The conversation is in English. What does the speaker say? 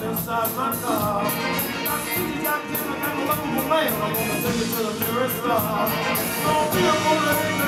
inside my car. I see you of Don't be a